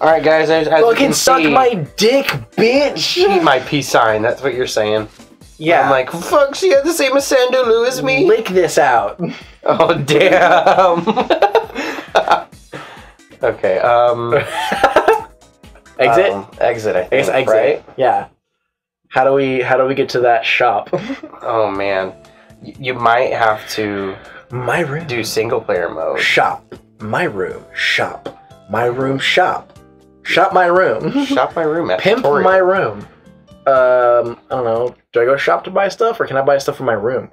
All right, guys. As, as Fucking can suck see, my dick, bitch. eat my peace sign. That's what you're saying. Yeah. I'm like, fuck. She had the same Sandaloo as me. lick this out. Oh damn. okay. Um. Exit. um, exit. I think. exit. Right. Yeah. How do we how do we get to that shop? Oh man. Y- You might have to my room. do single player mode. Shop. My room. Shop. My room. Shop. Shop my room. Shop my room at Pimp my room. Um, I don't know. Do I go shop to buy stuff, or can I buy stuff for my room?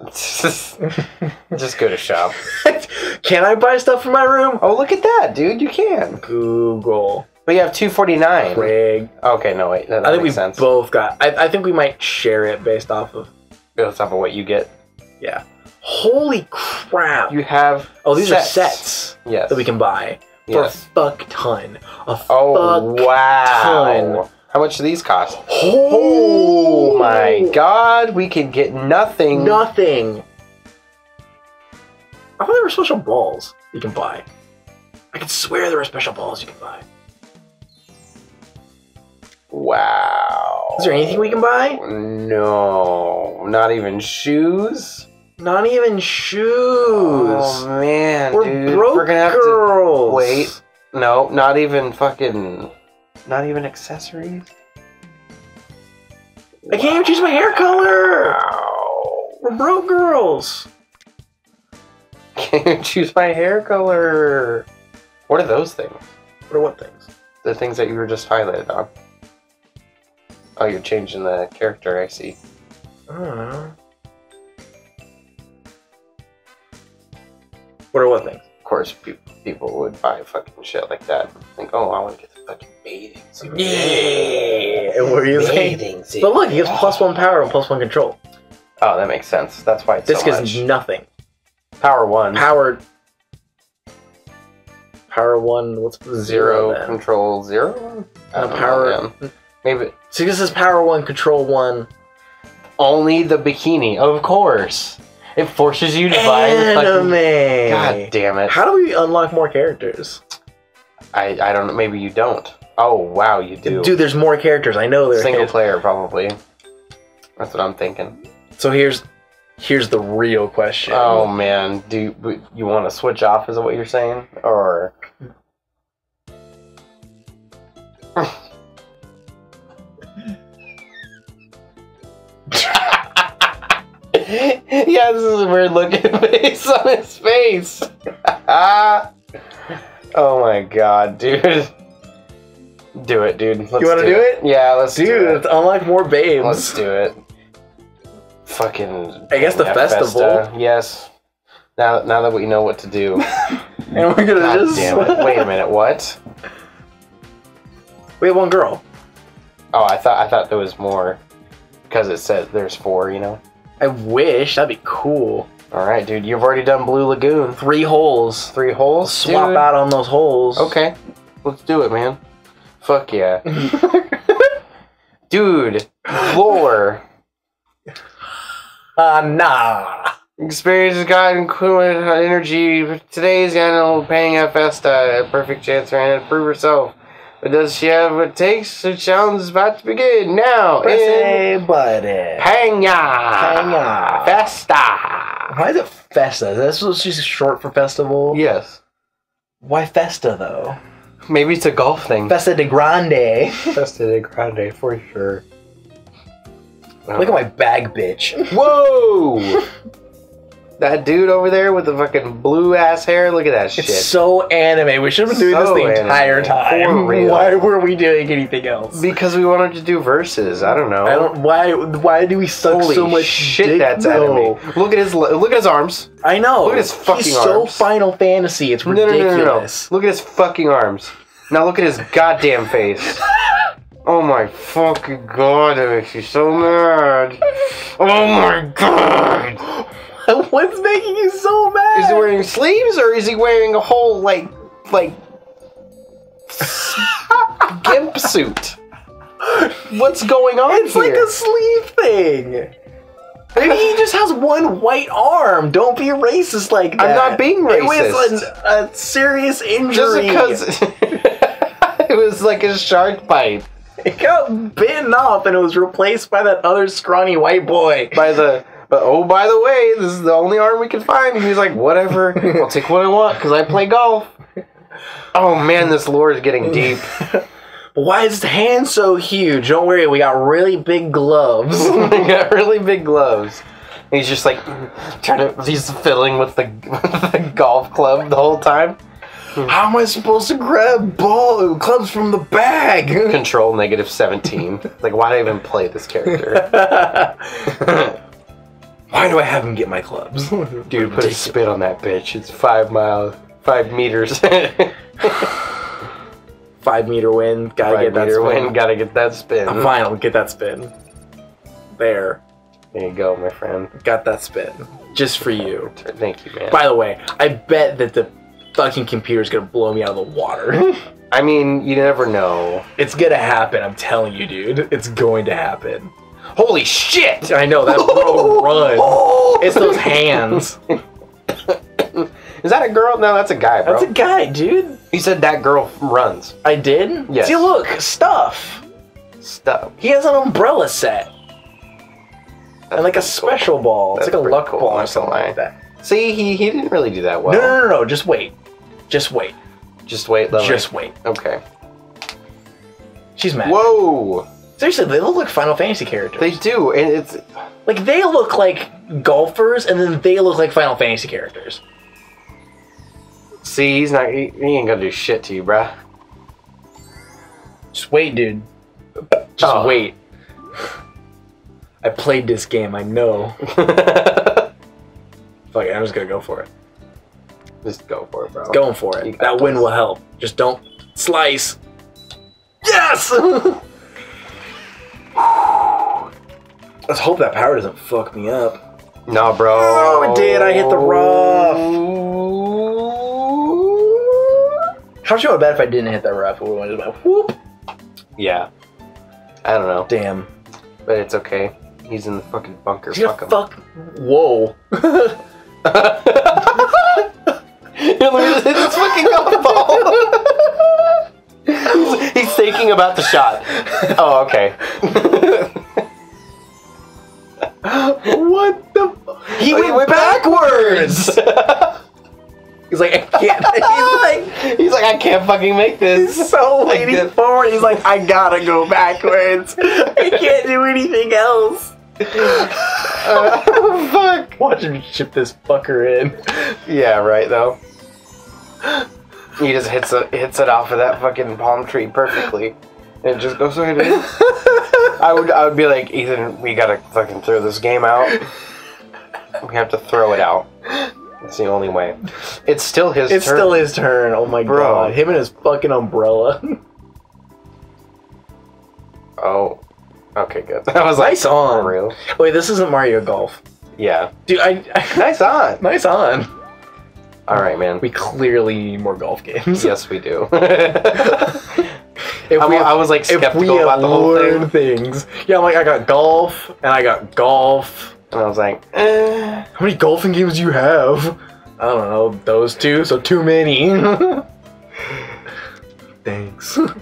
Just go to shop. can I buy stuff for my room? Oh, look at that, dude. You can. Google. But you have 249. Craig. Okay, no, wait. That, that I think we makes sense. both got. I, I think we might share it based off of. Based off of what you get. Yeah. Holy crap! You have. oh, these sets. are sets Yes. that we can buy for Yes. a fuck ton. A Oh, fuck wow. ton. How much do these cost? Oh Oh my god, we can get nothing. Nothing. I thought there were special balls you can buy. I can swear there are special balls you can buy. Wow. Is there anything we can buy? No, not even shoes. Not even shoes. Oh man, we're dude, broke we're gonna have girls. to wait. No, not even fucking, not even accessories. I can't even choose my hair color. We're broke girls. Can't even choose my hair color. What are those things? What are what things? The things that you were just highlighted on. Oh, you're changing the character. I see. I. What are what things? Of course, pe- people would buy fucking shit like that. Think, oh, I want to get the fucking bathing suit. Yeah. What were you saying? bathing suit. But look, he gets plus one power and plus one control. Oh, that makes sense. That's why it's This so gives much. nothing. Power one, Power. Power one. What's zero, zero? control zero. I Uh, don't know, power. man. Maybe So this is power one, control one. Only the bikini, of course. It forces you to buy the fucking. Anime. God damn it! How do we unlock more characters? I I don't know. Maybe you don't. Oh wow, you do. Dude, there's more characters. I know there's Single player probably. That's what I'm thinking. So here's here's the real question. Oh man, do you, you want to switch off? Is that what you're saying? Or yeah, this is a weird looking face on his face. oh my god, dude. Do it, dude. Let's You wanna do it? Yeah, let's do it. let's unlock more babes. Let's do it. Fucking. I guess the festival. Festa. Yes. Now, now that we know what to do. and we're gonna God just damn it! Wait a minute. What? We have one girl. Oh, I thought I thought there was more, because it said there's four. You know. I wish that'd be cool. All right, dude. You've already done Blue Lagoon. Three holes. Three holes. Swap dude. out on those holes. Okay. Let's do it, man. Fuck yeah, dude. Floor. Ah, nah. Experience God and coolant energy. Today's annual PangYa Festa. A perfect chance for Anna to prove herself. But does she have what it takes? The challenge is about to begin now. Press in a button. PangYa. PangYa. Festa. Why is it Festa? That's what she's short for festival. Yes. Why Festa though? Maybe it's a golf thing. Festa de Grande. Festa de Grande for sure. Look at my bag, bitch. Whoa! that dude over there with the fucking blue ass hair. Look at that shit. It's so anime. We should have been doing So this the entire anime. time. For real. Why were we doing anything else? because we wanted to do verses. I don't know. I don't. Why? Why do we suck Holy so much shit, dick? that's No. anime. Look at his look at his arms. I know. Look at his fucking He's so arms. Final Fantasy. It's ridiculous. no, no, no. Look at his fucking arms. Now look at his goddamn face. Oh my fucking god, that makes me so mad. Oh my god. What's making you so mad? Is he wearing sleeves or is he wearing a whole like like gimp suit? What's going on It's here? like a sleeve thing. Maybe he just has one white arm. Don't be racist like that. I'm not being racist. It was a, serious Just injury. because it was like a shark bite it got bitten off and it was replaced by that other scrawny white boy. by the. But oh, by the way, this is the only arm we can find. And he's like, whatever, I'll take what I want because I play golf. Oh man, this lore is getting deep. Why is his hand so huge? Don't worry, we got really big gloves. we got really big gloves. And he's just like trying to. He's fiddling with the, with the golf club the whole time. How am I supposed to grab ball clubs from the bag? Control negative seventeen. like, why do I even play this character? Why do I have him get my clubs? Dude, put a spit on that bitch. It's five miles, five meters. Five Five meter win. Gotta get that meter spin. win. Gotta get that spin. I'm fine. I'll get that spin. There, There you go, my friend. got that spin just for you. Thank you, man. By the way, I bet that the fucking computer's gonna blow me out of the water. I mean, you never know. it's gonna happen. I'm telling you, dude. It's going to happen. Holy shit! I know that bro run. Oh! It's those hands. Is that a girl? No, that's a guy, bro. That's a guy, dude. you said that girl runs. I did. Yes. See, look, stuff. Stuff. He has an umbrella set and like a special ball. It's like a pretty luck cool, ball or something gonna like that. See, he, he didn't really do that well. no, no, no, no. Just wait. Just wait. Just wait, let Just wait. Okay. She's mad. Whoa! Seriously, they look like Final Fantasy characters. They do, and it's like they look like golfers, and then they look like Final Fantasy characters. see, he's not. He, he ain't gonna do shit to you, bruh. Just wait, dude. Just Oh. wait. I played this game. I know. Fuck it, I'm just gonna go for it. Just go for it, bro. Going for it. That win will help. Just don't slice. Yes. Let's hope that power doesn't fuck me up. No, bro. Oh, it did. I hit the rough. How much would have been bad if I didn't hit that rough? We went just like, whoop. Yeah. I don't know, Damn. but it's okay. He's in the fucking bunker. He's Fuck him. fuck. Whoa. Yeah, look at this, this fucking golf ball. he's, he's thinking about the shot. Oh, okay. what the? Fu- he went, went backwards. He's like, I can't. He's like, He's like, I can't fucking make this. he's so Like leaning this. forward. He's like, I gotta go backwards. I can't do anything else. Uh, fuck. Watch him chip this fucker in. Yeah, right though. He just hits it hits it off of that fucking palm tree perfectly. And it just goes right in. I would I would be like, Ethan, we gotta fucking throw this game out. We have to throw it out. It's the only way. It's still his It's turn. still his turn. Oh my Bro. god. Him and his fucking umbrella. Oh. Okay, good. That was like, Nice on. real. Wait, this isn't Mario Golf. Yeah. Dude, I. I Nice on. nice on. Alright, man. We clearly need more golf games. yes, we do. If I, we I was like if we skeptical about the whole thing. things. Yeah, I'm like, I got golf, and I got golf. And I was like, eh. How many golfing games do you have? I don't know, those two, so too many. Thanks. I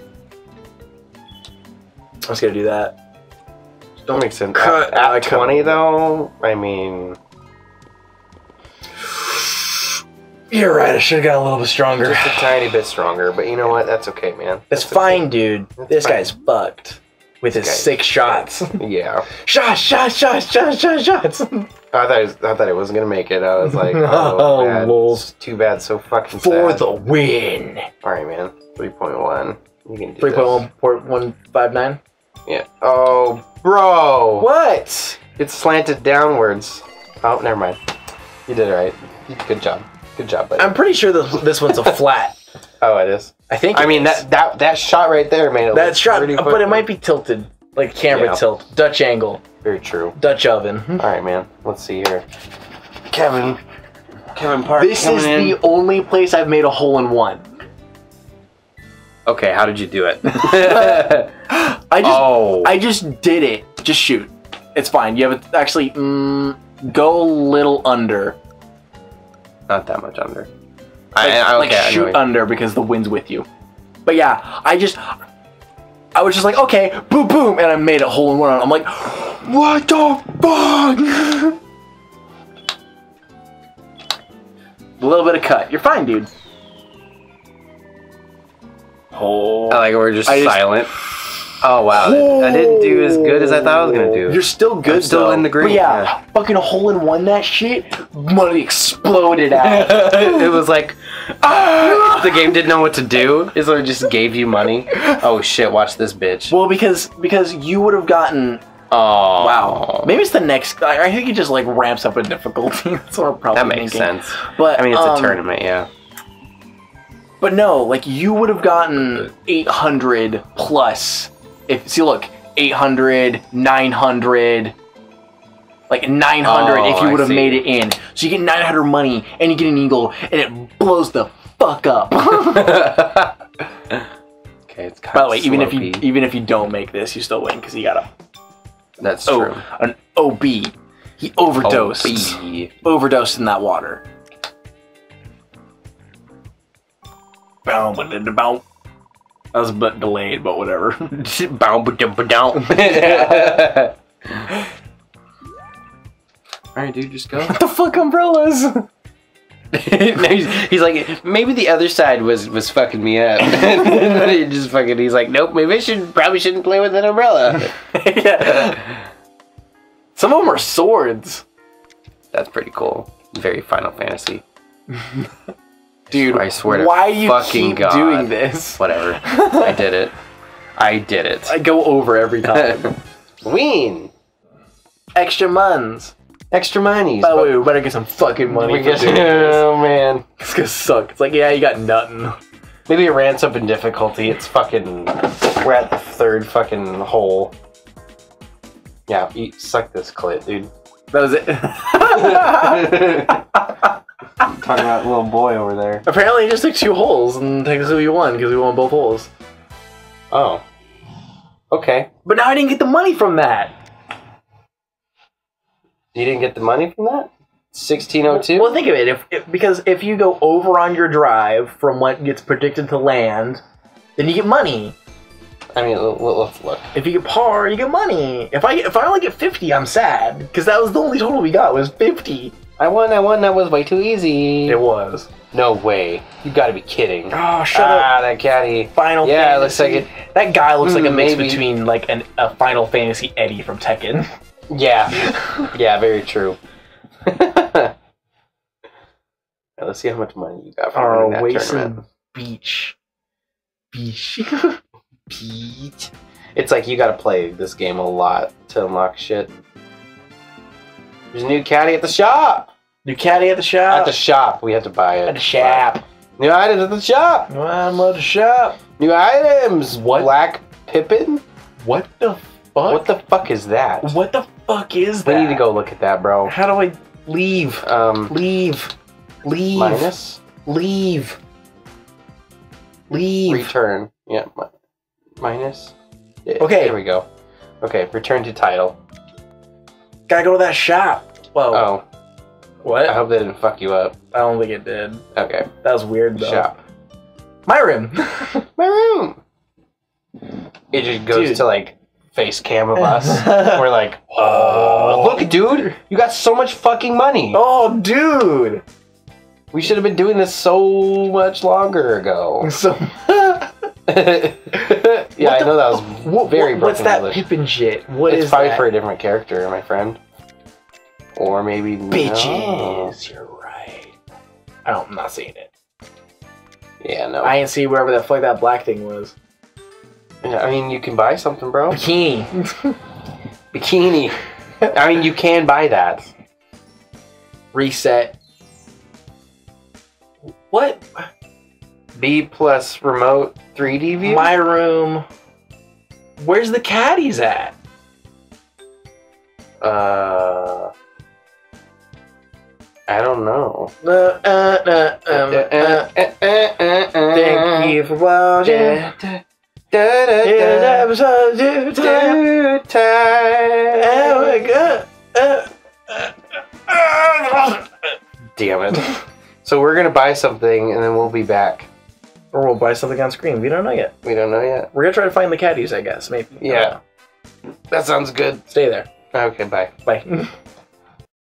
was gonna do that. Don't make sense. Cut. At, at cut. 20, though, I mean, You're right, I should have got a little bit stronger. just a tiny bit stronger, but you know what? That's okay, man. That's okay. fine, dude. That's this fine. guy's fucked. With his six shots. Yeah. shots, shots, shots, shots, shots, shots. I thought, it was, I thought it wasn't going to make it. I was like, Oh, oh, bad. lol. It's too bad. So fucking For sad. the win. Alright, man. 3.1. You can do Three point one point one five nine. Yeah. Oh, bro. What? It's slanted downwards. Oh, never mind. You did it right. Good job. Good job, buddy. I'm pretty sure this, this one's a flat. oh, it is. I think. I mean, is. that, that that shot right there made it that look shot, pretty but it might be tilted, like camera Yeah. tilt, Dutch angle, Very true. Dutch oven. All right, man. Let's see here. Kevin. Kevin Park. This is in. the only place I've made a hole in one. Okay, how did you do it? I just, oh. I just did it. Just shoot. It's fine. You have a, actually mm, go a little under. Not that much under. Like, I, I, like okay, know shoot under because the wind's with you. But yeah, I just I was just like, okay, boom boom, and I made a hole in one. I'm like, what the fuck? a little bit of cut. You're fine, dude. Oh, I like we're just, I just- silent. Oh wow, I didn't do as good as I thought I was gonna do. You're still good. I'm still though. in the green, yeah, yeah. fucking hole in one that shit. Money exploded out. it was like ah, the game didn't know what to do, so it just gave you money. Oh shit! Watch this bitch. well, because because you would have gotten Oh wow. Maybe it's the next. I, I think it just like ramps up in difficulty. That's what I'm probably that makes thinking. sense. But I mean, it's um, a tournament, yeah. But no, like you would have gotten 800 plus. If see, look, 800, 900, like 900 Oh, if you oh, would have made it in. So you get 900 money and you get an eagle and it blows the fuck up. okay, it's kind By the way, even if you even if you don't make this, you still win because you got a that's oh true. an OB. He overdosed. Oh, Overdosed in that water. Boom, ba- da- da- boom. That was a bit delayed, but whatever. Bow, ba- dum, ba- Alright, dude, just go. what the fuck umbrellas? he's, he's like, maybe the other side was was fucking me up. he just fucking, he's like, nope, maybe I should probably shouldn't play with an umbrella. yeah. Some of them are swords. That's pretty cool. Very Final Fantasy. Dude, I swear to why you fucking keep God. doing this? Whatever. I did it. I did it. I go over every time. Ween. Extra muns. Extra monies. By the way, we better get some fucking money we for get, doing this. oh man. It's gonna suck. It's like, yeah, you got nothing. Maybe it ramps up in difficulty. It's fucking. We're at the third fucking hole. Yeah, eat, suck this clit, dude. That was it. Talking about little boy over there. Apparently, he just took two holes and technically we won because we won both holes. Oh. Okay. But now I didn't get the money from that. You didn't get the money from that? 1602? Well, think of it. If, if because if you go over on your drive from what gets predicted to land, then you get money. I mean, let's look. If you get par, you get money. If I if I only get fifty, I'm sad because that was the only total we got was fifty. I won, I won, that was way too easy. It was. No way. You gotta be kidding. Oh, shut up. ah, that caddy. Final Yeah, Fantasy. looks like it. That guy looks like a Mm, mix maybe. between like an, a Final Fantasy Eddy from Tekken. Yeah. yeah, very true. Now, let's see how much money you got from winning that tournament. Beach. Beach. Pete. It's like you gotta play this game a lot to unlock shit. There's a new caddy at the shop. New caddy at the shop. At the shop, we have to buy it. At the shop. New items at the shop. I'm at the shop. New items. What? Black Pippin. What the fuck? What the fuck is that? What the fuck is We that? We need to go look at that, bro. How do I leave? Um, Leave. Leave. minus Leave. Leave. return. Yeah, minus. Okay. There we go. Okay, return to title. Gotta go to that shop. Whoa. Oh, What? I hope they didn't fuck you up. I don't think it did. Okay, That was weird though. shop. My room. My room. It just goes Dude. to like face cam of us. We're like, oh, look, dude, you got so much fucking money. oh, dude. We should have been doing this so much longer ago. So. yeah, I know that was What, very what- What's that English. Pippin shit? What it's is probably that? for a different character, my friend. Or maybe no. Bitches. You're right. I don't, I'm not seeing it. Yeah, no. I ain't see wherever the fuck that black thing was. I mean, you can buy something, bro. Bikini. Bikini. I mean, you can buy that. Reset. What? B plus remote 3D view. My room. Where's the caddies at? uh, I don't know. Uh, uh, uh, uh, thank you for watching. Da, da, da. episode two time. Do time. Oh my god. Uh, Damn it. so we're gonna buy something and then we'll be back. Or we'll buy something on screen. We don't know yet. We don't know yet. We're gonna try to find the caddies, I guess. Maybe. Yeah. That sounds good. Stay there. Okay, bye. Bye.